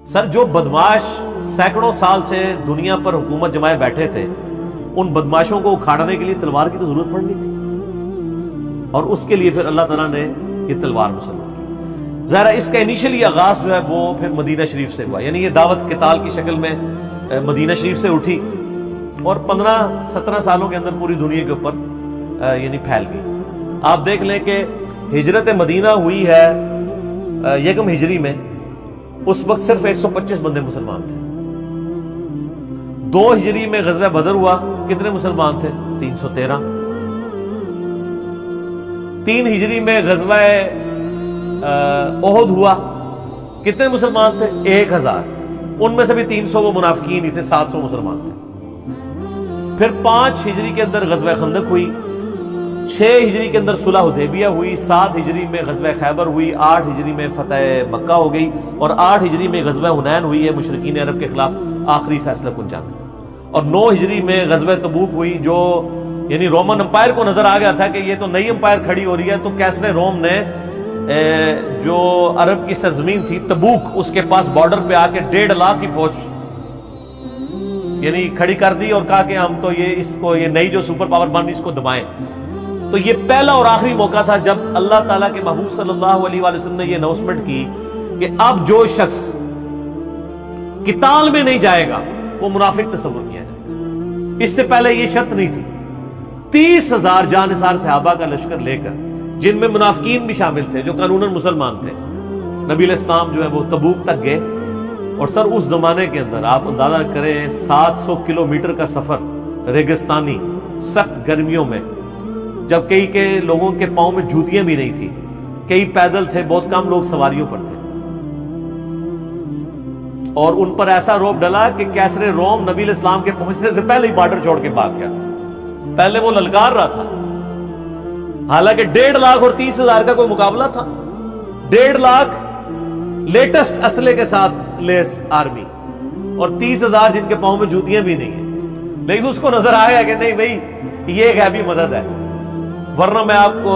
Sir, जो बदमाश सैकड़ों साल से दुनिया पर हुकूमत जमाए बैठे थे, उन बदमाशों को उखाड़ने के लिए तलवार की तो ज़रूरत पड़नी थी। और उसके लिए फिर अल्लाह तला ने ये तलवार मुसलत की। ज़रा इसका इनिशियली आगाज़ जो है, वो फिर मदीना शरीफ से हुआ। यानी ये दावत किताल की शक्ल में मदीना शरीफ से उठी और पंद्रह, सत्रह सालों के अंदर पूरी दुनिया के ऊपर यानी फैल गई। आप देख लें कि हिजरत मदीना हुई है यकम हिजरी में। उस वक्त सिर्फ़ 125 बंदे मुसलमान थे। दो हिजरी में गजबा बदर हुआ, कितने मुसलमान थे? 313 तीन हिजरी में गजबा ओहद हुआ, कितने मुसलमान थे? एक हज़ार। उनमें से भी 300 वो मुनाफिकीन ही थे 700 मुसलमान थे। फिर पाँच हिजरी के अंदर गजबा खंदक हुई छह हिजरी के अंदर सुलह हुदैबिया हुई, सात हिजरी में गजब खैबर हुई, आठ हिजरी में फतेह मक्का हो गई और आठ हिजरी में गजब हुनैन हुई है मुशरकिन अरब के खिलाफ आखिरी फैसला कुन जंग और नौ हिजरी में गजब तबूक हुई, जो यानी रोमन अंपायर को नज़र आ गया था कि ये तो नई अंपायर खड़ी हो रही है तो कैसरे रोम ने जो अरब की सरजमीन थी, तबूक उसके पास बॉर्डर पे आके डेढ़ लाख की फौज यानी खड़ी कर दी और कहा कि हम तो ये इसको, ये नई जो सुपर पावर बन रही इसको दबाएँ। तो ये पहला और आखिरी मौका था जब अल्लाह ताला के महबूब सल्लल्लाहु अलैहि वसल्लम ने ये अनाउंसमेंट की कि अब जो शख्स किताल में नहीं जाएगा, वो मुनाफिक तस्वुर किया जाए। इससे पहले ये शर्त नहीं थी। तीस हज़ार जानसार सहाबा का लश्कर लेकर, जिनमें मुनाफिकीन भी शामिल थे, जो कानून मुसलमान थे, नबी इस्लाम जो है वो तबूक तक गए। और सर, उस जमाने के अंदर आप अंदाज़ा करें 700 किलोमीटर का सफ़र रेगिस्तानी सख्त गर्मियों में जब कई के लोगों के पाँव में जूतियाँ भी नहीं थी। कई पैदल थे, बहुत कम लोग सवारियों पर थे। और उन पर ऐसा रोप डला कि कैसरे रोम नबी इस्लाम के पहुँचने से पहले ही बॉर्डर छोड़ के भाग गया। पहले वो ललकार रहा था। हालाँकि डेढ़ लाख और तीस हज़ार का कोई मुकाबला था। डेढ़ लाख लेटेस्ट असले के साथ लेस आर्मी। और तीस हज़ार जिनके पाँव में जूतियाँ भी नहीं है। लेकिन उसको नज़र आया कि नहीं भाई, ये एक हैवी मदद है। वरना मैं आपको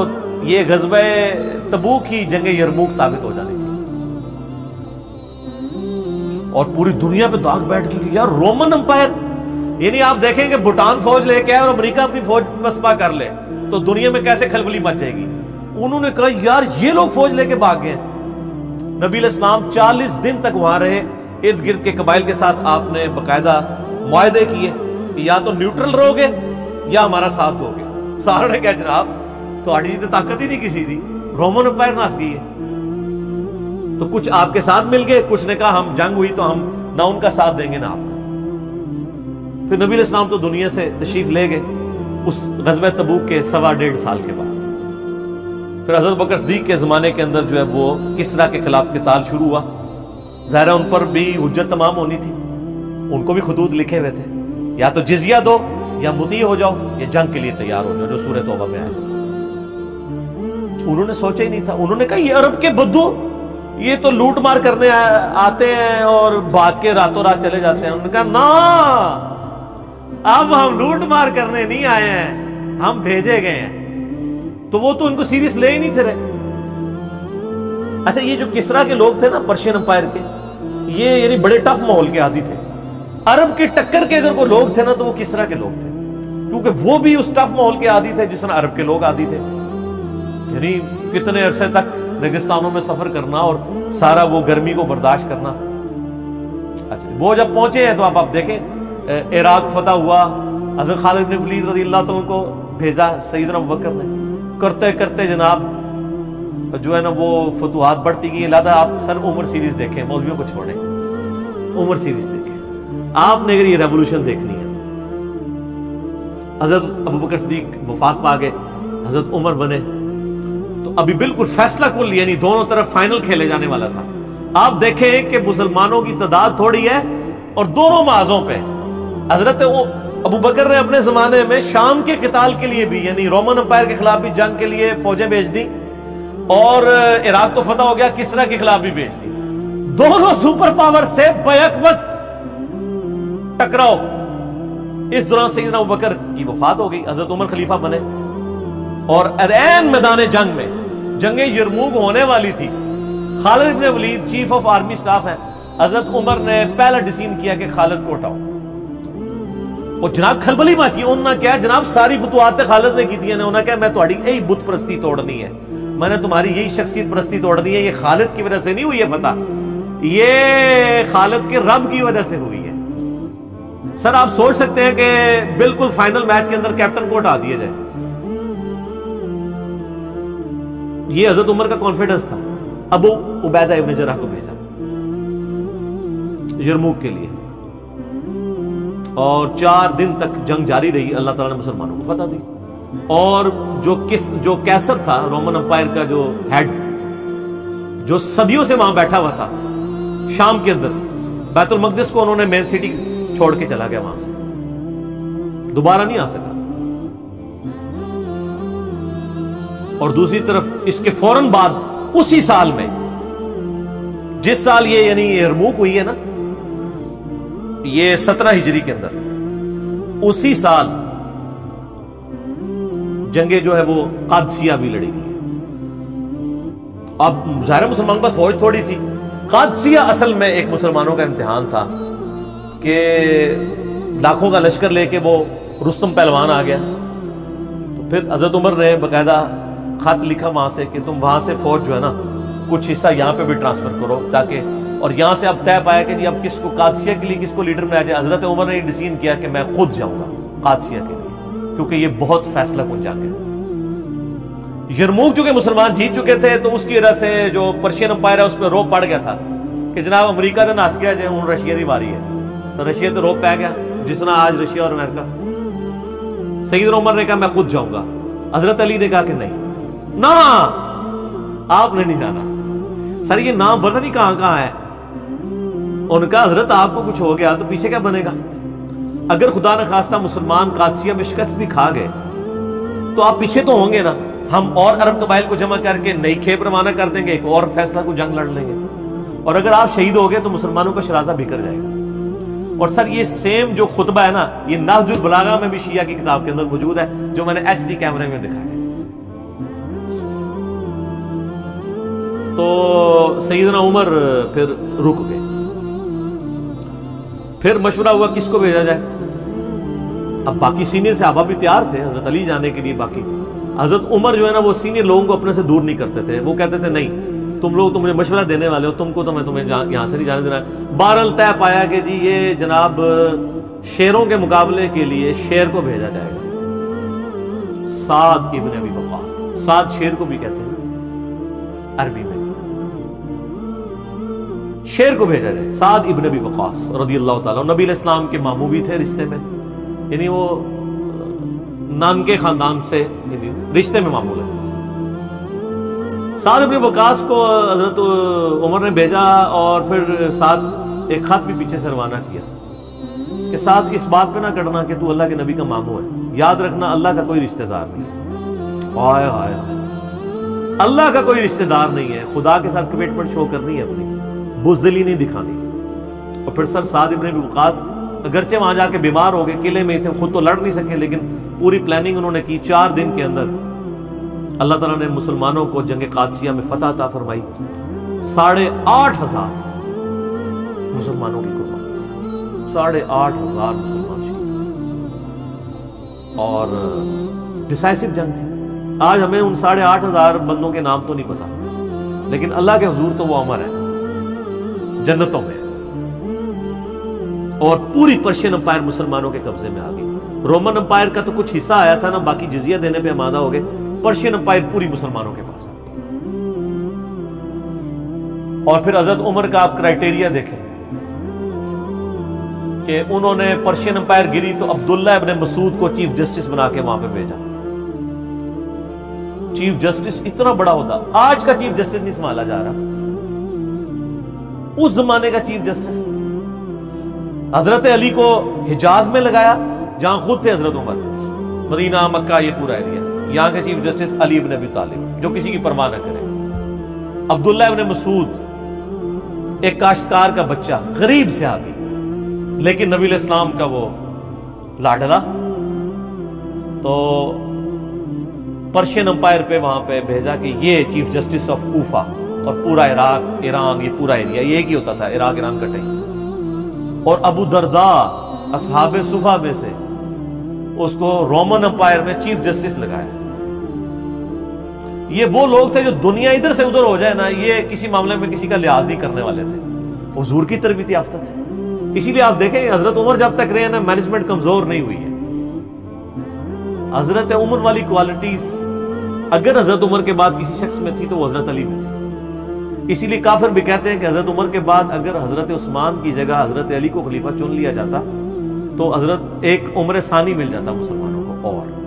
ये गजब तबूक ही जंग यरमूक साबित हो जानी थी। और पूरी दुनिया पे दाग बैठ गई यार रोमन अंपायर यानी आप देखेंगे भूटान फौज लेके आए और अमेरिका अपनी फौज पसपा कर ले तो दुनिया में कैसे खलबली मच जाएगी? उन्होंने कहा, यार, ये लोग फौज लेके भाग गए नबी इस्लाम चालीस दिन तक वहाँ रहे, इर्द गिर्द के कबाइल के साथ आपने बाकायदा मुआदे किए कि या तो न्यूट्रल रहोगे या हमारा साथ दोगे। सारों ने कहा, जनाब थोड़ी तो ताकत ही नहीं किसी दी। रोमन अंपायर नास गई है। तो कुछ आपके साथ मिल गए, कुछ ने कहा, हम जंग हुई तो हम ना उनका साथ देंगे ना आपका। फिर नबी इस्लाम तो दुनिया से तशरीफ़ ले गए, उस गजब तबूक के सवा डेढ़ साल के बाद। फिर हज़रत बकर सदीक के जमाने के अंदर जो है वो किसरा के खिलाफ किताल शुरू हुआ। जहरा उन पर भी हजत तमाम होनी थी। उनको भी खतूत लिखे हुए थे। या तो जिजिया दो या मुती हो जाओ या जंग के लिए तैयार हो जाओ जो सूर्य तोबा में आए। उन्होंने सोचा ही नहीं था। उन्होंने कहा ये अरब के बुद्धू ये तो लूट मार करने आ, आते हैं और भाग के रातों रात चले जाते हैं। उन्होंने कहा ना अब हम लूट मार करने नहीं आए हैं हम भेजे गए हैं। तो वो तो उनको सीरियस ले ही नहीं थे रहे अच्छा ये जो किसरा के लोग थे ना पर्शियन अंपायर के ये यानी बड़े टफ माहौल के आदि थे। अरब के टक्कर के अगर कोई लोग थे ना तो वो किसरा के लोग थे? क्योंकि वो भी उस टफ माहौल के आदि थे, जिस तरह अरब के लोग आदि थे। यानी कितने अरसे तक रेगिस्तानों में सफ़र करना और सारा वो गर्मी को बर्दाश्त करना। अच्छा वो जब पहुँचे हैं तो आप आप देखें इराक फतह हुआ, हज़रत खालिद ने वलीद रज़ी अल्लाह को भेजा सईद बकर ने। करते करते जनाब, जो है ना, वो फतुहात बढ़ती गई। लादा, आप सर उम्र सीरीज़ देखें, मौलवियों को छोड़ें। उम्र सीरीज़ देखें। आपने अगर ये रेवोल्यूशन देखनी है हज़रत अबू बकर सदीक वफात पा गए, हज़रत उमर बने। तो अभी बिल्कुल फैसला कुल, यानी दोनों तरफ़ फाइनल खेले जाने वाला था। आप देखें कि मुसलमानों की तादाद थोड़ी है और दोनों माजों पे। हज़रत अबू बकर ने अपने जमाने में शाम के किताल के लिए भी, यानी रोमन अंपायर के खिलाफ भी जंग के लिए फौजें भेज दी और इराक तो फतह हो गया, किसरा के खिलाफ भी भेज दी। दोनों सुपर पावर से बैक वक्त टकराओ। इस दौरान सईदना बकर की वफात हो गई, हज़रत उमर खलीफा बने। और मैदान जंग में, जंग यरमूग होने वाली थी। Khalid ibn Walid, chief of army staff है। हज़रत उमर ने पहला डिसीज़न किया कि खालिद को हटाओ। और जनाब खलबली माची, उन्होंने क्या जनाब, सारी फतवात खालिद ने की थी उन्होंने क्या मैं थोड़ी यही बुत परस्ती तोड़नी है। मैंने तुम्हारी यही शख्सियत परस्ती तोड़नी है। ये खालिद की वजह से नहीं हुई है फतह। ये खालिद के रब की वजह से हुई सर, आप सोच सकते हैं कि बिल्कुल फाइनल मैच के अंदर कैप्टन को हटा दिया जाए। ये हज़रत उमर का कॉन्फिडेंस था। अबू उबैदा इब्न जरा को भेजा। यरमूक के लिए। और चार दिन तक जंग जारी रही, अल्लाह ताला ने मुसलमानों को फतह दी। और जो किस, जो कैसर था, रोमन अंपायर का जो हेड जो सदियों से वहाँ बैठा हुआ था, शाम के अंदर, बैतुल मकदस को उन्होंने मेन सिटी छोड़ के चला गया वहाँ से। दोबारा नहीं आ सका। और दूसरी तरफ़ इसके फ़ौरन बाद, उसी साल में, जिस साल ये यानी यरमूक हुई है ना, ये सत्रह हिजरी के अंदर, उसी साल जंगे जो है वो कादसिया भी लड़ी गई। अब ज़ाहिर मुसलमान पास फौज थोड़ी थी। कादसिया असल में एक मुसलमानों का इम्तिहान था। कि लाखों का लश्कर लेके वो रुस्तम पहलवान आ गया। तो फिर हज़रत उमर ने बकायदा खत लिखा वहाँ से कि तुम वहाँ से फौज जो है ना, कुछ हिस्सा यहाँ पे भी ट्रांसफ़र करो ताकि और यहाँ से अब तय पाया कि अब किसको कादसिया के लिए किसको लीडर आ जाए। हज़रत उमर ने डिसीज़न किया कि मैं खुद जाऊँगा कादसिया के लिए, क्योंकि ये बहुत फैसला कुछ जाके। यरमूक चुके मुसलमान जीत चुके थे तो उसकी वजह से जो पर्शियन अंपायर है, उस पर रोप पड़ गया था कि जनाब अमरीका तो नस गया जो हूँ रशिया की बारी है। तो रशिया तो रोप पै गया, जिस तरह आज रशिया और अमेरिका। सईद उमर ने कहा, मैं खुद जाऊँगा। हज़रत अली ने कहा कि नहीं। ना! आपने नहीं जाना। सर, ये नाम पता नहीं कहाँ कहाँ है। उनका, हज़रत, आपको कुछ हो गया तो पीछे क्या बनेगा? अगर खुदा न खास्ता मुसलमान कादसिया में शिकस्त भी खा गए तो आप पीछे तो होंगे ना। हम और अरब कबाइल को जमा करके नई खेप रवाना कर देंगे, एक और फैसला को जंग लड़ लेंगे। और अगर आप शहीद हो गए तो मुसलमानों का शराजा बिखर जाएगा। और सर, ये सेम जो खुतबा है ना, ये नाजुल बलागा में भी शिया की किताब के अंदर मौजूद है, जो मैंने एच डी कैमरे में दिखाया तो सईदना उमर फिर रुक गए। फिर मशवरा हुआ, किसको भेजा जाए? अब बाकी सीनियर से भी तैयार थे, हज़रत अली जाने के लिए बाकी। हज़रत उमर जो है ना, वो सीनियर लोगों को अपने से दूर नहीं करते थे। वो कहते थे, नहीं तुम लोग तो मुझे मशवरा देने वाले हो, तुमको तो मैं तुम्हें यहाँ से नहीं जाने देना। बारल तय पाया कि जी, ये जनाब, शेरों के मुकाबले के लिए शेर को भेजा जाएगा। साद इबन अभी वकास साद शेर को भी कहते हैं। अरबी में। शेर को भेजा जाए। साद इबन अभी वकास रदी अल्लाह नबी इस्लाम के मामू भी थे रिश्ते में। यानी वो, नानके खानदान से रिश्ते में मामूल है। साद अपने वकास को, हज़रत उमर ने भेजा और फिर साथ एक खत भी पीछे से रवाना किया कि साथ इस बात पे ना करना कि तू अल्लाह के नबी का मामू है। याद रखना, अल्लाह का कोई रिश्तेदार नहीं है। आय आय अल्लाह का कोई रिश्तेदार नहीं है। खुदा के साथ कमिटमेंट शो करनी है अपनी। बुजदली नहीं दिखानी। और फिर सर साद इबन वकास अगरचे वहाँ जाके बीमार हो गए, किले में थे, खुद तो लड़ नहीं सके, लेकिन पूरी प्लानिंग उन्होंने की। चार दिन के अंदर अल्लाह ताला ने मुसलमानों को जंग कादसिया में फतह ता फरमाई। साढ़े आठ हज़ार मुसलमानों की कुर्बानी साढ़े आठ हज़ार मुसलमान और, डिसाइसिव जंग थी। आज हमें उन साढ़े आठ हज़ार बंदों के नाम तो नहीं पता। लेकिन अल्लाह के हजूर तो वो अमर है। जन्नतों में। और पूरी पर्शियन अंपायर मुसलमानों के कब्जे में आ गई। रोमन अंपायर का तो कुछ हिस्सा आया था ना, बाकी जिजिया देने पे आमादा हो गए। पर्शियन अंपायर पूरी मुसलमानों के पास और फिर हज़रत उमर का आप क्राइटेरिया देखें कि उन्होंने पर्शियन अंपायर गिरी तो अब्दुल्ला इब्न मसूद को चीफ जस्टिस बना के वहाँ पे भेजा। चीफ जस्टिस इतना बड़ा होता, आज का चीफ जस्टिस नहीं संभाला जा रहा। उस जमाने का चीफ जस्टिस हज़रत अली को हिजाज में लगाया, जहाँ खुद थे हज़रत उमर। मदीना, मक्का, ये पूरा एरिया यहाँ के chief justice Ali ibn Abi Talib जो किसी की परवाह ना करे। अब्दुल्ला इबन मसूद एक काश्तकार का बच्चा, गरीब से आ गई लेकिन नबी इस्लाम का वो लाडला। तो पर्शियन अंपायर पे वहाँ पे भेजा कि ये चीफ जस्टिस ऑफ़ कूफा और पूरा इराक, ईरान, ये पूरा एरिया, ये ही होता था, इराक, ईरान कटे और अबू दरदा, असहाब सुफा में से, उसको रोमन अंपायर में चीफ जस्टिस लगाया। ये वो लोग थे जो दुनिया इधर से उधर हो जाए ना, ये किसी मामले में किसी का लिहाज नहीं करने वाले थे। हजूर की तरबियत याफ्ता थे। इसीलिए आप देखें, हज़रत उमर जब तक रहे ना मैनेजमेंट कमज़ोर नहीं हुई है। हज़रत उमर वाली क्वालिटीज अगर हज़रत उमर के बाद किसी शख्स में थी तो हज़रत अली में थी। इसीलिए काफिर भी कहते हैं कि हज़रत उमर के बाद अगर हज़रत उस्मान की जगह हज़रत अली को खलीफा चुन लिया जाता तो हज़रत एक उम्र सानी मिल जाता मुसलमानों को और।